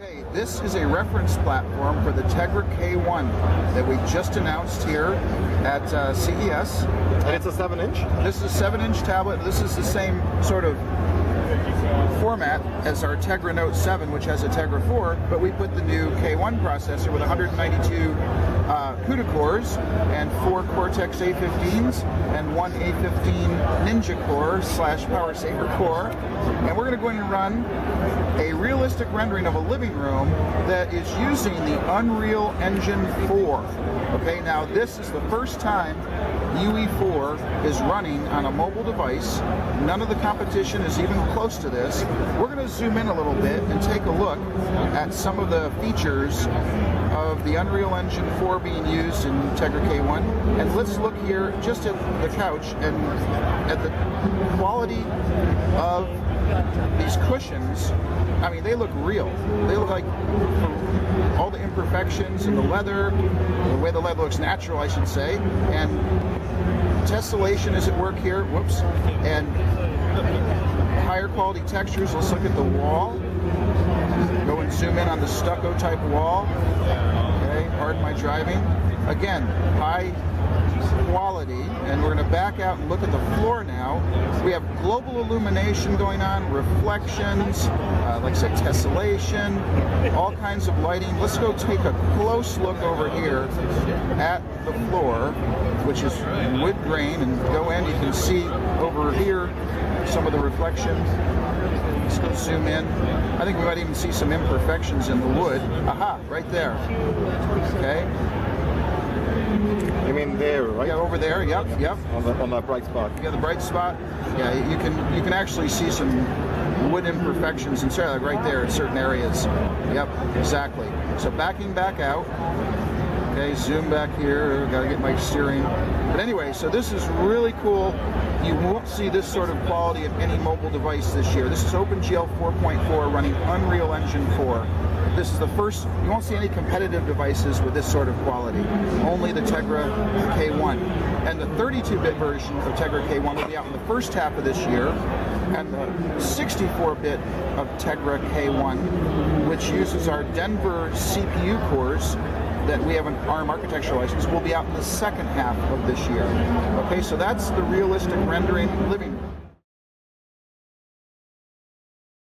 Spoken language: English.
Okay, this is a reference platform for the Tegra K1 that we just announced here at uh, CES. And it's a 7 inch? This is a 7 inch tablet. This is the same sort of format as our Tegra Note 7, which has a Tegra 4, but we put the new K1 processor with 192 uh, CUDA cores and four Cortex A15s and one A15 Ninja core slash Power Saver core. And we're going to go in and run a realistic rendering of a living room that is using the Unreal Engine 4. Okay, now this is the first time UE4 is running on a mobile device. None of the competition is even close to this. We're going to zoom in a little bit and take a look at some of the features of the Unreal Engine 4 being used in Tegra K1. And let's look here just at the couch and at the quality of these cushions. I mean, they look real. They look like all the imperfections in the leather, the way the leather looks natural, I should say, and tessellation is at work here. Whoops. And higher quality textures. Let's look at the wall. Go and zoom in on the stucco type wall. Okay, pardon my driving. Again, high quality. And we're going to back out and look at the floor now. We have global illumination going on, reflections, uh, like I said, tessellation, all kinds of lighting. Let's go take a close look over here at the floor, which is wood grain, and go in. You can see over here some of the reflection. Let's go zoom in. I think we might even see some imperfections in the wood. Aha, right there. Okay. You mean there, right? Yeah, over there. Yep, yep. On the on that bright spot. Yeah, the bright spot. Yeah, you can you can actually see some wood imperfections and like right there in certain areas. Yep, exactly. So backing back out. Okay, zoom back here. Got to get my steering. But anyway, so this is really cool. You won't see this sort of quality of any mobile device this year. This is OpenGL 4.4 running Unreal Engine 4. This is the first, you won't see any competitive devices with this sort of quality. Only the Tegra K1. And the 32-bit version of Tegra K1 will be out in the first half of this year. And the 64-bit of Tegra K1, which uses our Denver CPU cores, that we have an ARM architecture license will be out in the second half of this year. Okay, so that's the realistic rendering living